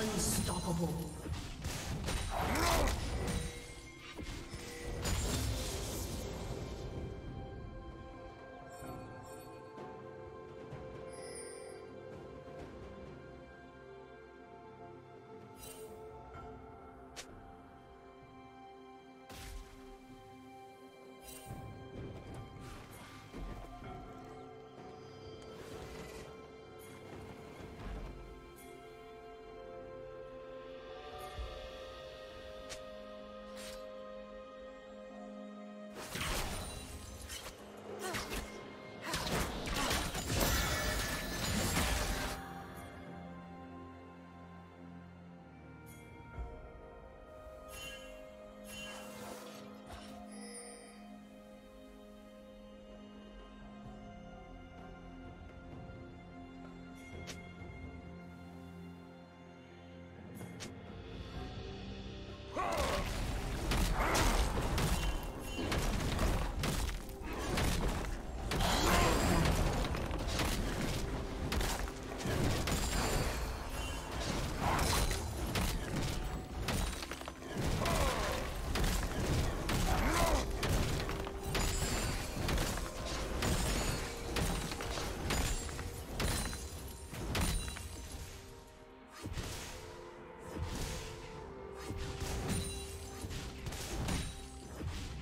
Unstoppable.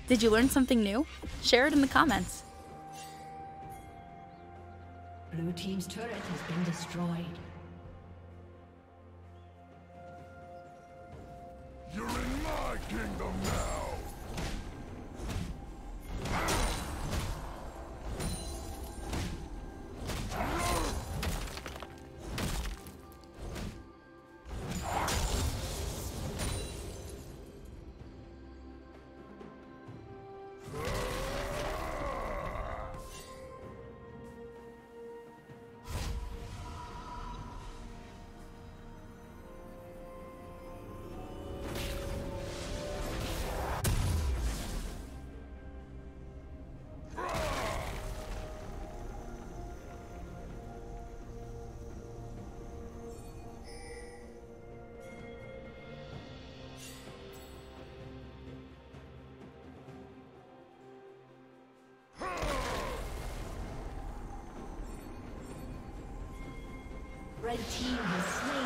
Did you learn something new? Share it in the comments. Blue Team's turret has been destroyed. You're in my kingdom now! Red team has slain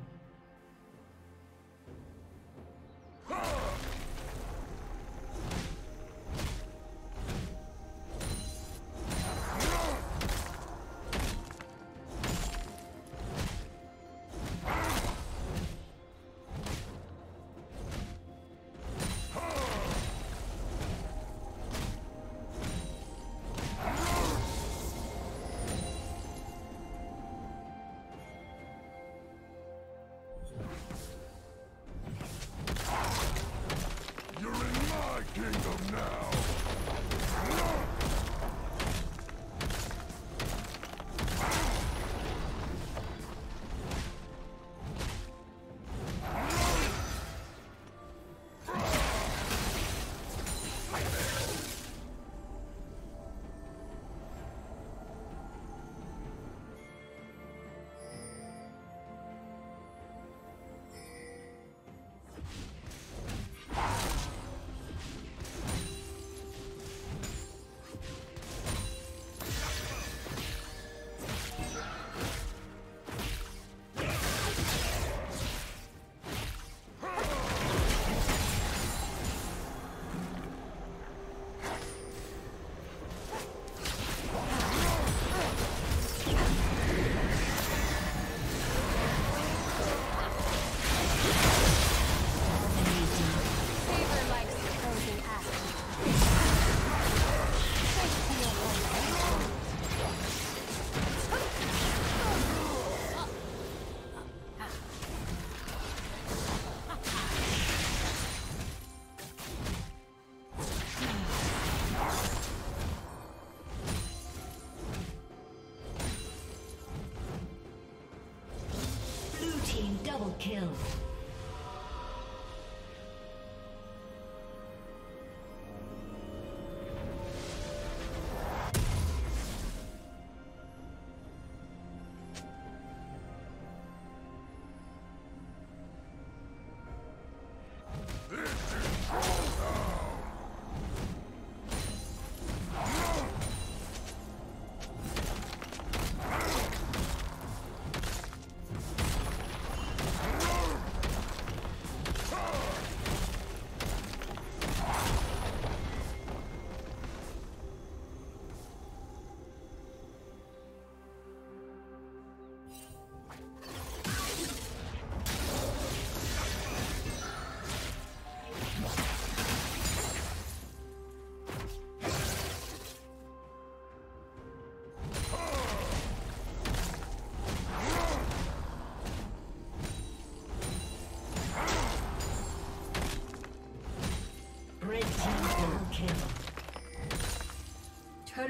Kill.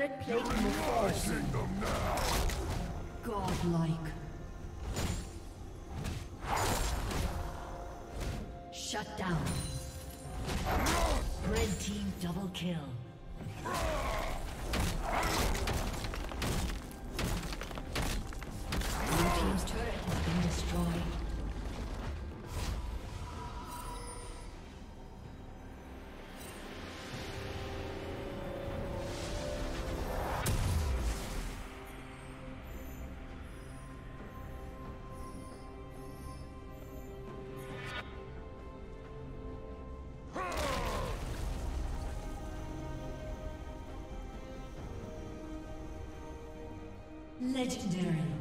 They can move forward. Kingdom now. Godlike. Shut down. Red team double kill. Legendary.